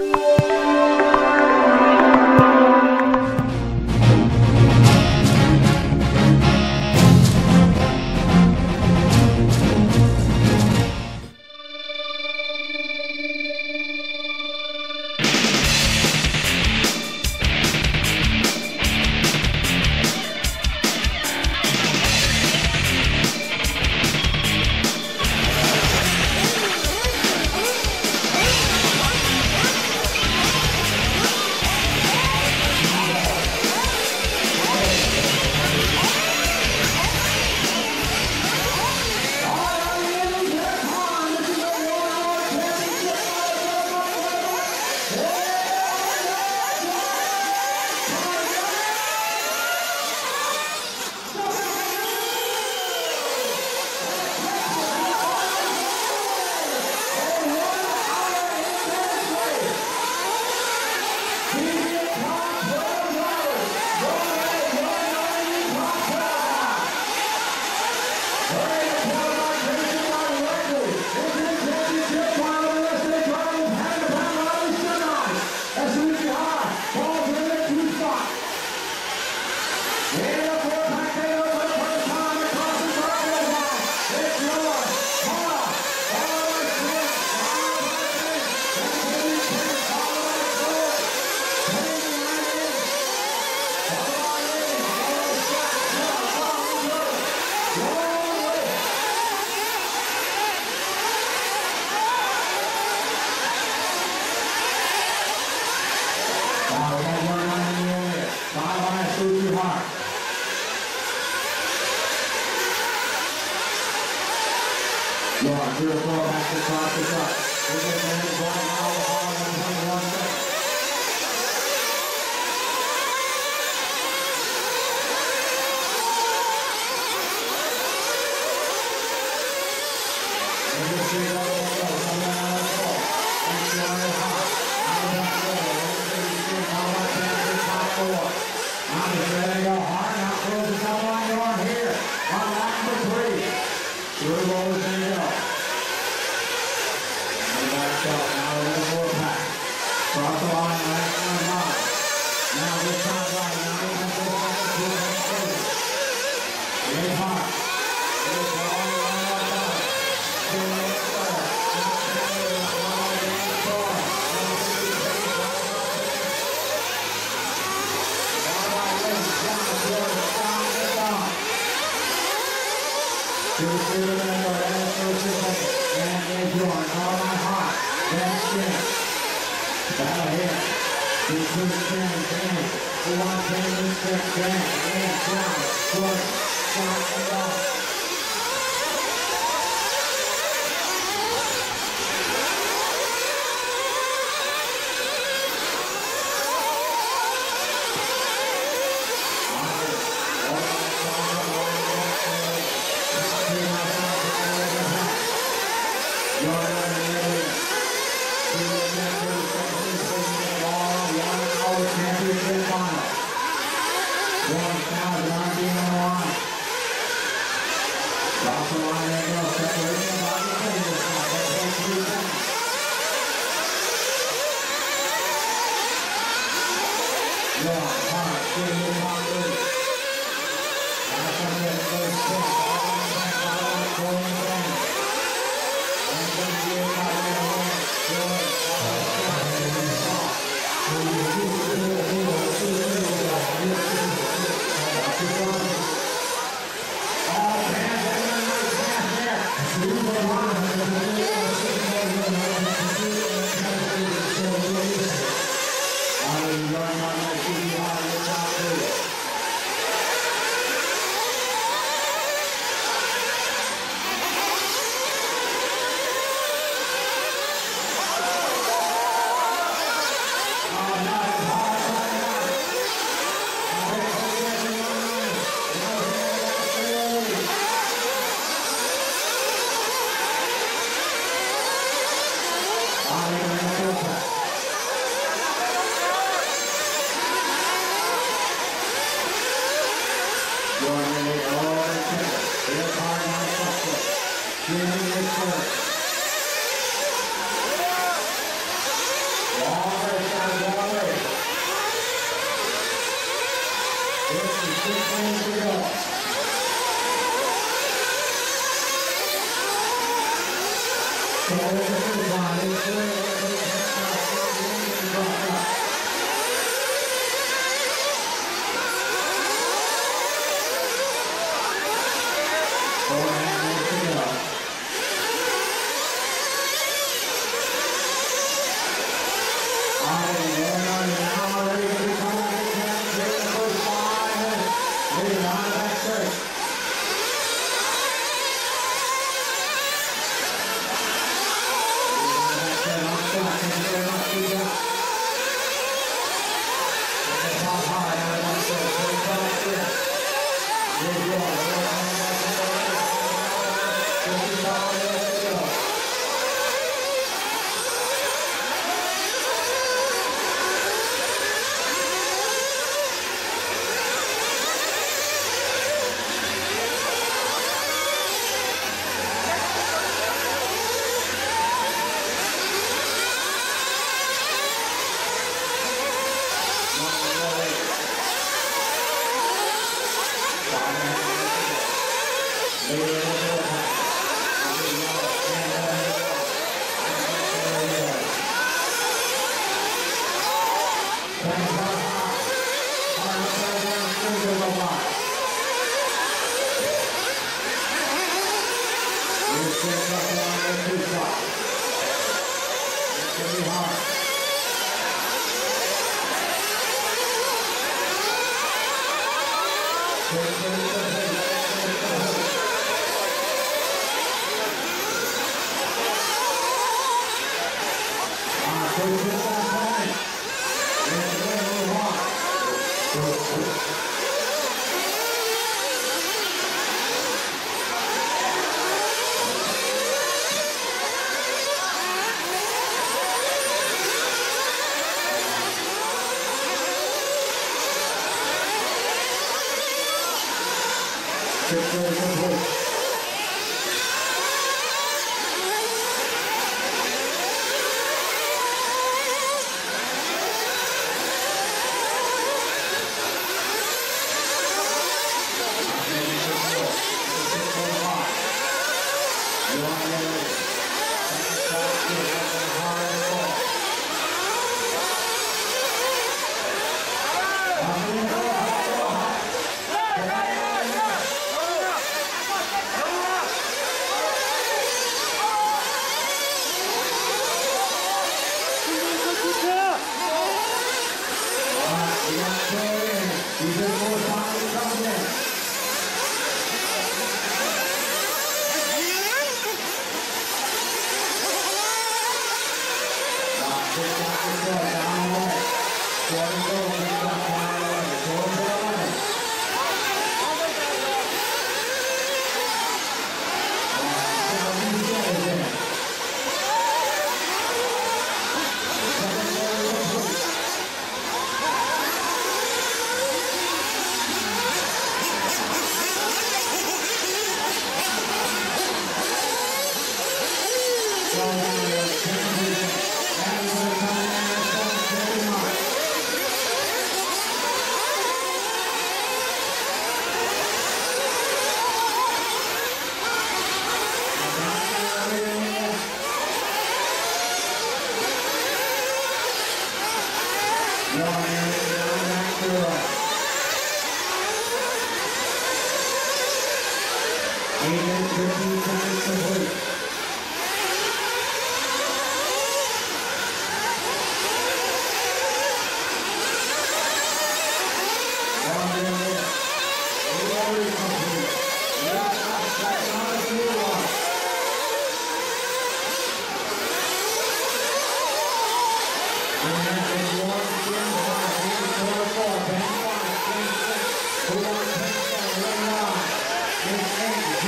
Thank. của chúng tôi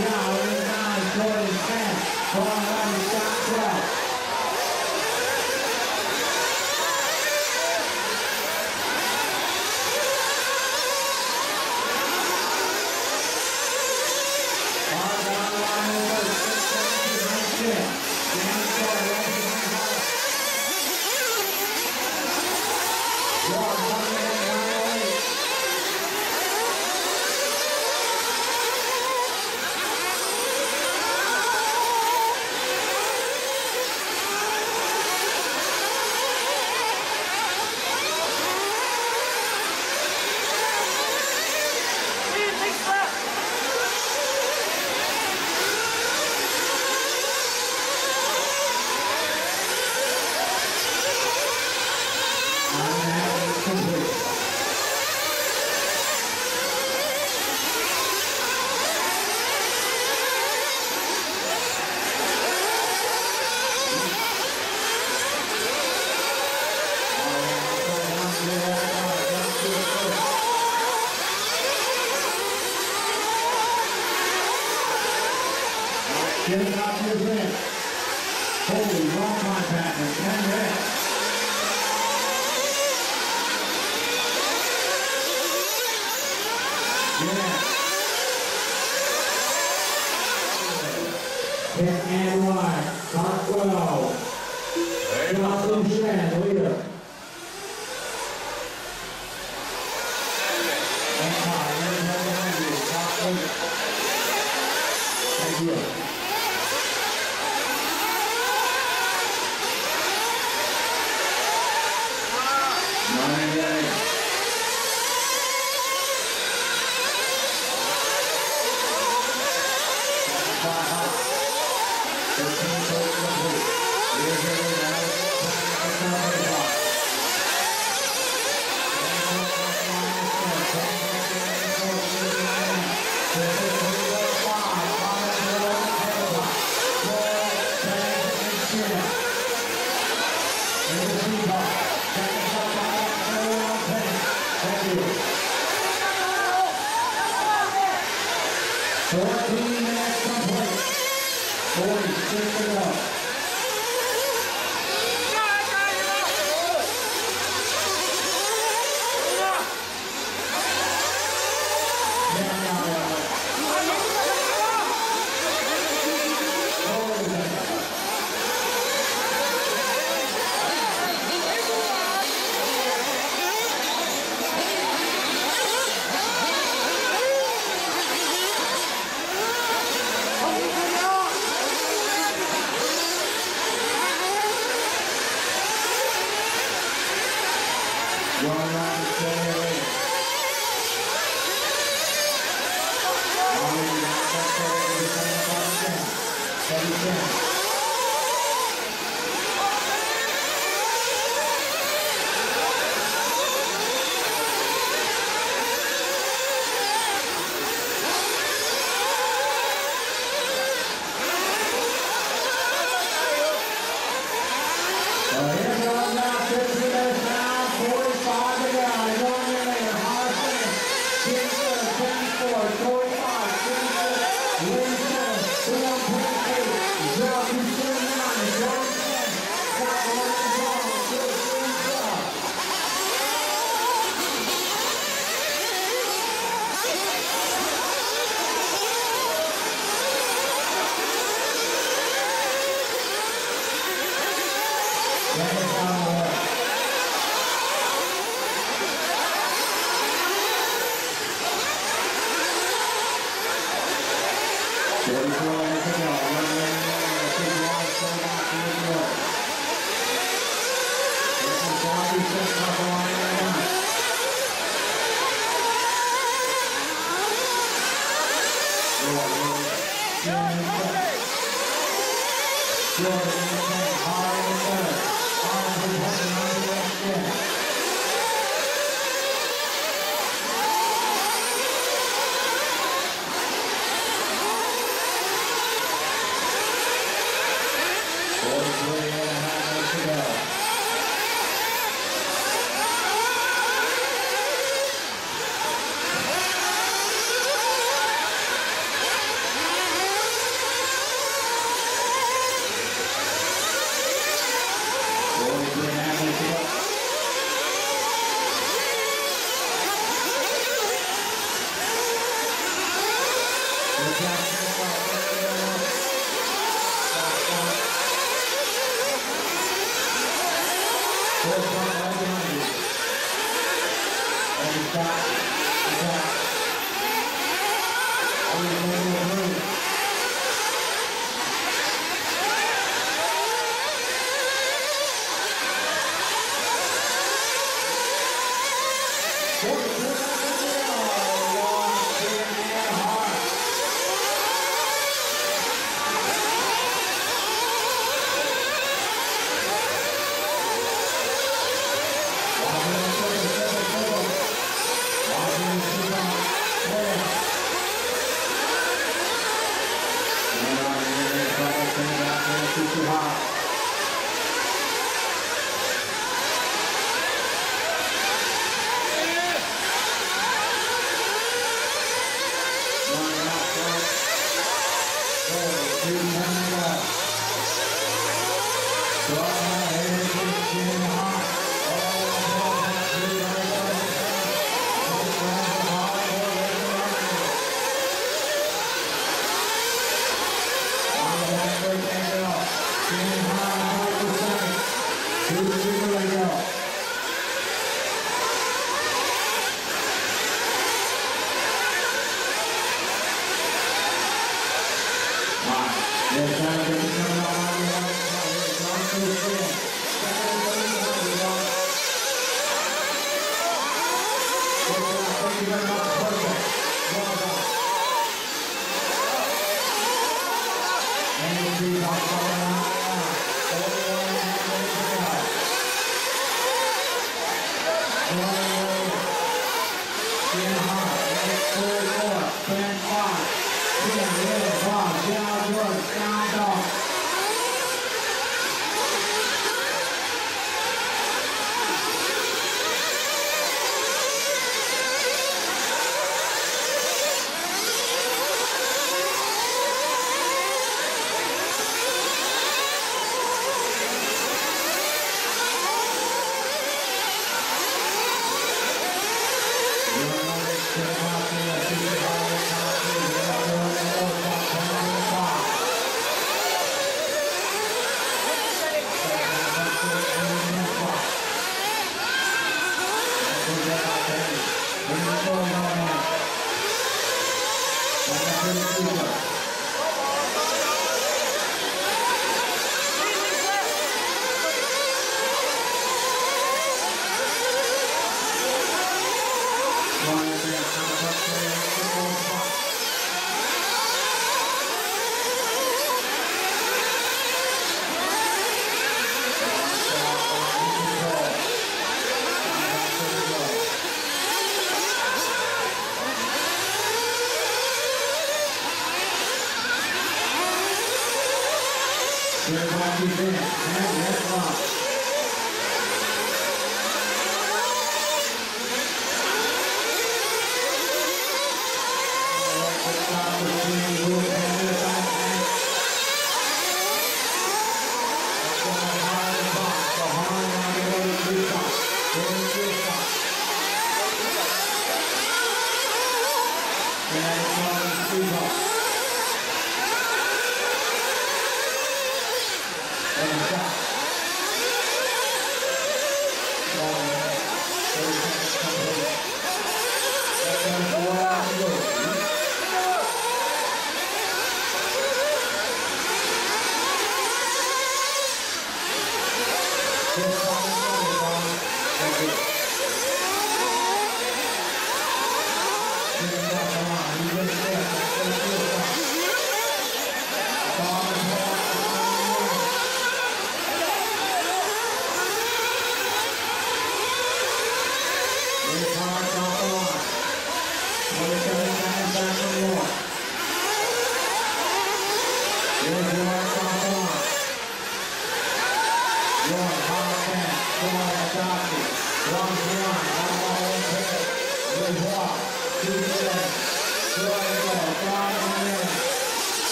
now in shot 12.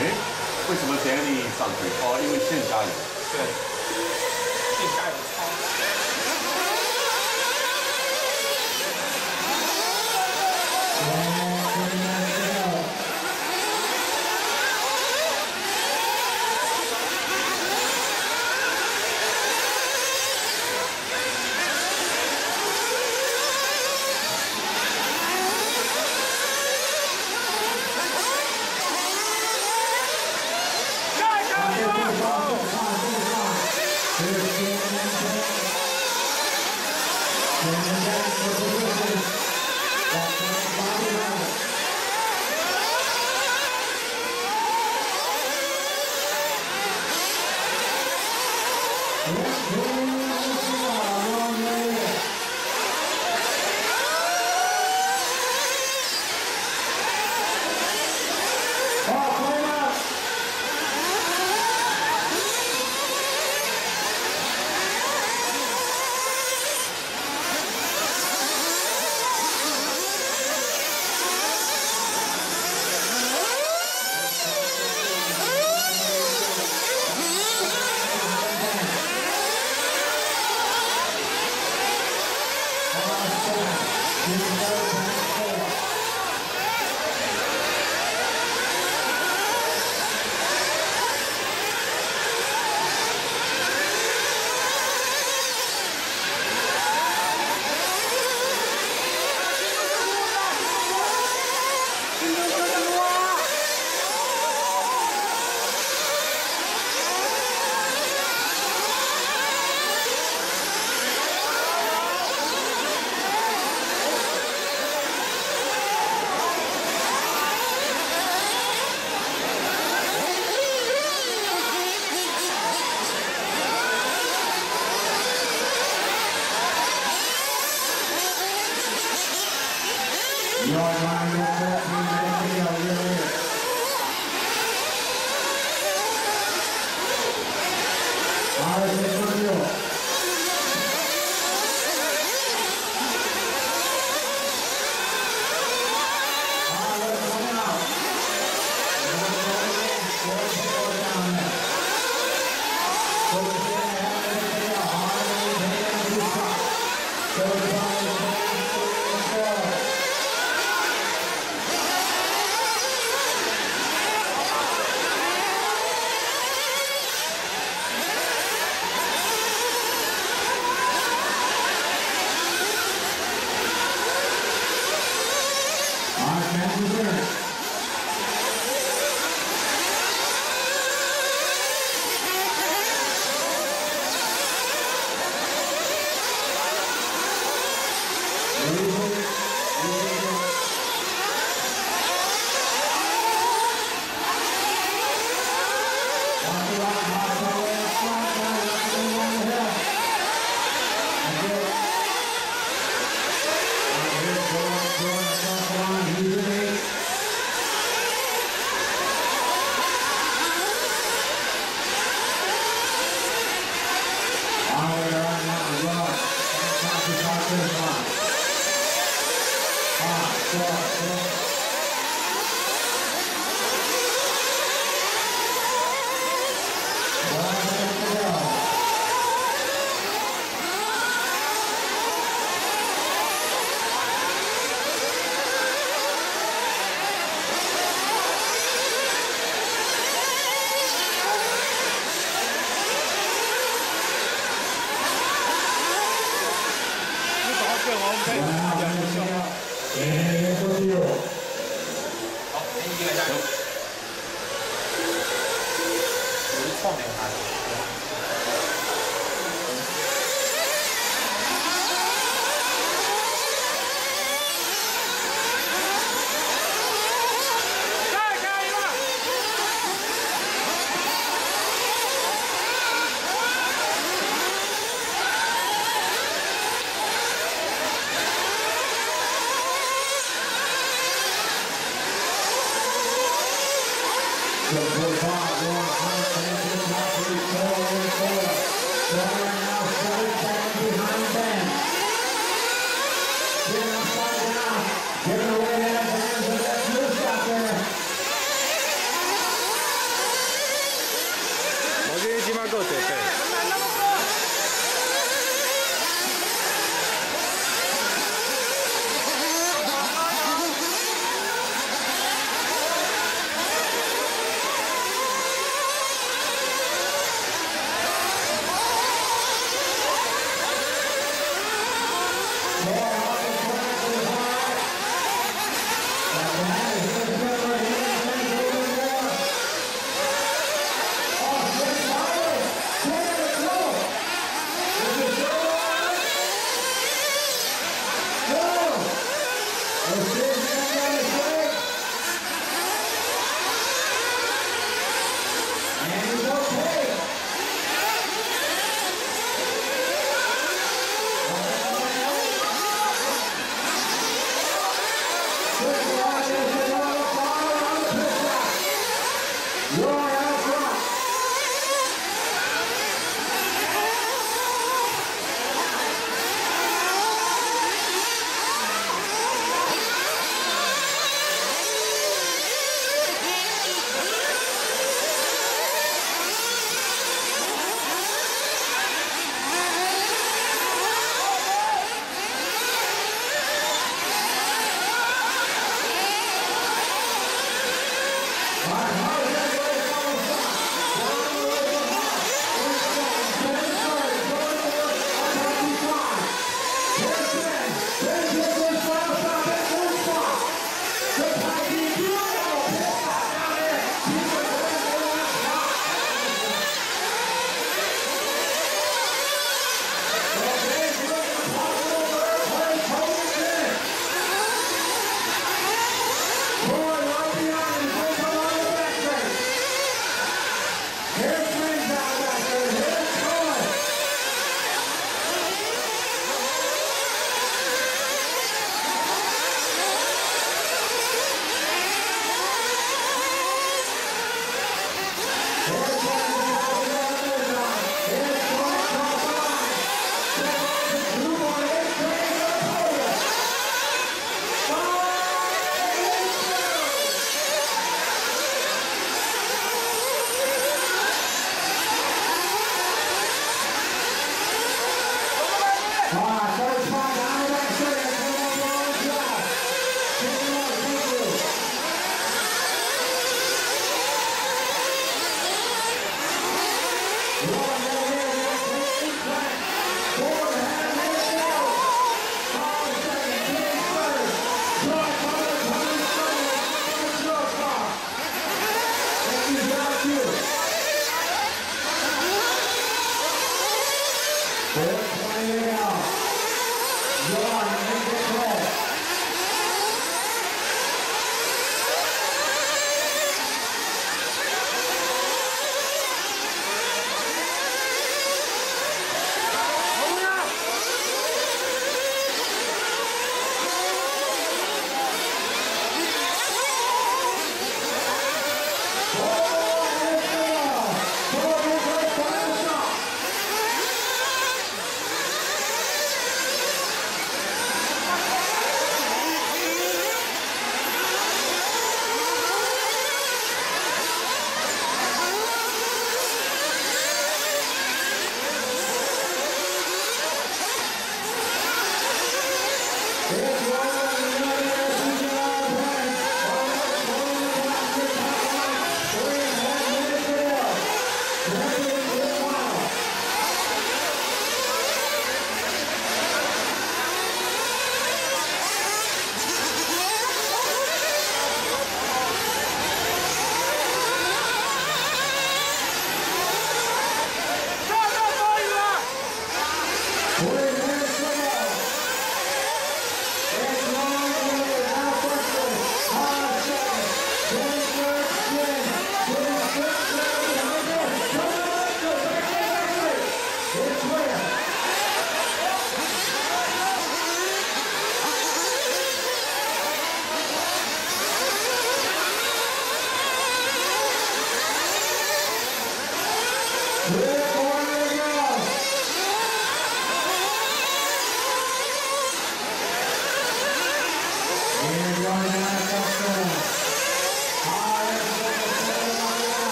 哎，为什么等下你上去哦？因为现下有对现下有超。我们看一下，先说这个，好，加油，